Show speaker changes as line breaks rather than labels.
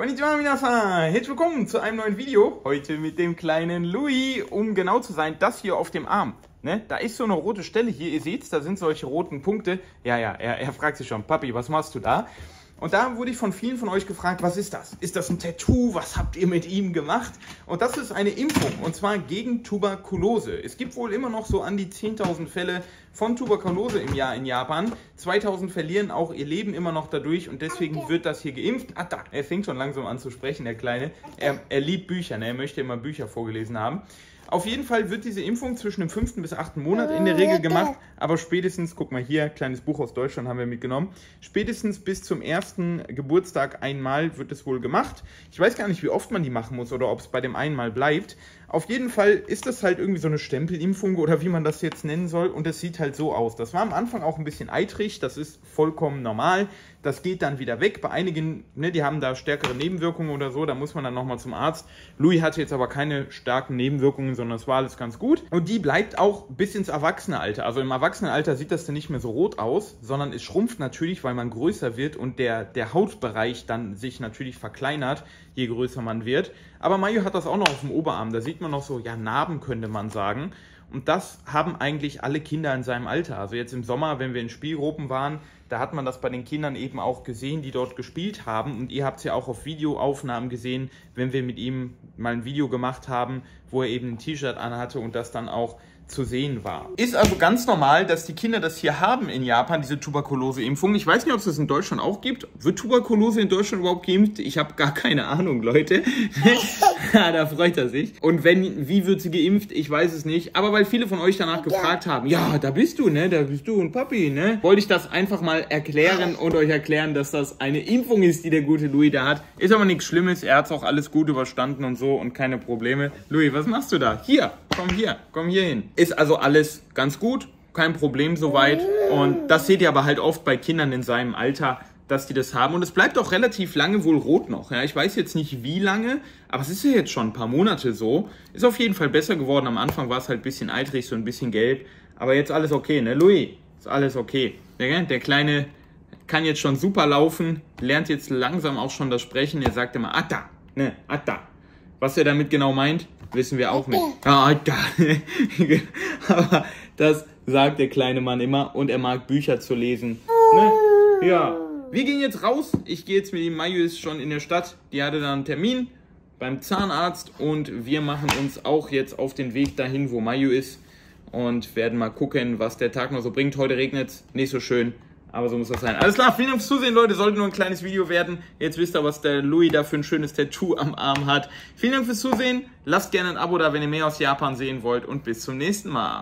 Konnichiwa minasan! Herzlich willkommen zu einem neuen Video. Heute mit dem kleinen Louis. Um genau zu sein, das hier auf dem Arm. Ne? Da ist so eine rote Stelle hier. Ihr seht da sind solche roten Punkte. Ja, ja, er, er fragt sich schon, Papi, was machst du da? Und da wurde ich von vielen von euch gefragt, was ist das? Ist das ein Tattoo? Was habt ihr mit ihm gemacht? Und das ist eine Impfung und zwar gegen Tuberkulose. Es gibt wohl immer noch so an die 10.000 Fälle von Tuberkulose im Jahr in Japan. 2.000 verlieren auch ihr Leben immer noch dadurch und deswegen wird das hier geimpft. Ah, da, er fängt schon langsam an zu sprechen, der Kleine. Er, er liebt Bücher, ne? er möchte immer Bücher vorgelesen haben. Auf jeden Fall wird diese Impfung zwischen dem fünften bis achten Monat in der Regel gemacht, aber spätestens, guck mal hier, kleines Buch aus Deutschland haben wir mitgenommen, spätestens bis zum ersten Geburtstag einmal wird es wohl gemacht. Ich weiß gar nicht, wie oft man die machen muss oder ob es bei dem einmal bleibt. Auf jeden Fall ist das halt irgendwie so eine Stempelimpfung oder wie man das jetzt nennen soll und es sieht halt so aus. Das war am Anfang auch ein bisschen eitrig, das ist vollkommen normal. Das geht dann wieder weg. Bei einigen, ne, die haben da stärkere Nebenwirkungen oder so, da muss man dann nochmal zum Arzt. Louis hatte jetzt aber keine starken Nebenwirkungen, sondern es war alles ganz gut. Und die bleibt auch bis ins Erwachsenealter. Also im Erwachsenenalter sieht das dann nicht mehr so rot aus, sondern es schrumpft natürlich, weil man größer wird und der, der Hautbereich dann sich natürlich verkleinert, je größer man wird. Aber Mayu hat das auch noch auf dem Oberarm. Da sieht man noch so, ja, Narben könnte man sagen. Und das haben eigentlich alle Kinder in seinem Alter. Also jetzt im Sommer, wenn wir in Spielgruppen waren, da hat man das bei den Kindern eben auch gesehen, die dort gespielt haben. Und ihr habt es ja auch auf Videoaufnahmen gesehen, wenn wir mit ihm mal ein Video gemacht haben, wo er eben ein T-Shirt anhatte und das dann auch zu sehen war. Ist also ganz normal, dass die Kinder das hier haben in Japan, diese Tuberkulose-Impfung. Ich weiß nicht, ob es das in Deutschland auch gibt. Wird Tuberkulose in Deutschland überhaupt geimpft? Ich habe gar keine Ahnung, Leute. ja, da freut er sich. Und wenn, wie wird sie geimpft? Ich weiß es nicht. Aber weil viele von euch danach gefragt haben, ja, da bist du, ne? Da bist du und Papi, ne? Wollte ich das einfach mal erklären und euch erklären, dass das eine Impfung ist, die der gute Louis da hat. Ist aber nichts Schlimmes. Er hat auch alles gut überstanden und so und keine Probleme. Louis, was machst du da? Hier, komm hier, komm hier hin. Ist also alles ganz gut, kein Problem soweit. Und das seht ihr aber halt oft bei Kindern in seinem Alter, dass die das haben. Und es bleibt auch relativ lange wohl rot noch. Ja, ich weiß jetzt nicht wie lange, aber es ist ja jetzt schon ein paar Monate so. Ist auf jeden Fall besser geworden. Am Anfang war es halt ein bisschen eitrig, so ein bisschen gelb. Aber jetzt alles okay, ne? Louis, ist alles okay. Der, der Kleine kann jetzt schon super laufen, lernt jetzt langsam auch schon das Sprechen. Er sagt immer Atta, ne? Atta. Was er damit genau meint, wissen wir auch nicht. Ah, Atta. aber das sagt der kleine Mann immer und er mag Bücher zu lesen. Ne? Ja. Wir gehen jetzt raus. Ich gehe jetzt mit ihm. Mayu ist schon in der Stadt. Die hatte dann einen Termin beim Zahnarzt und wir machen uns auch jetzt auf den Weg dahin, wo Mayu ist und werden mal gucken, was der Tag noch so bringt. Heute regnet nicht so schön, aber so muss das sein. Alles klar, vielen Dank fürs Zusehen, Leute. Sollte nur ein kleines Video werden. Jetzt wisst ihr, was der Louis da für ein schönes Tattoo am Arm hat. Vielen Dank fürs Zusehen. Lasst gerne ein Abo da, wenn ihr mehr aus Japan sehen wollt und bis zum nächsten Mal.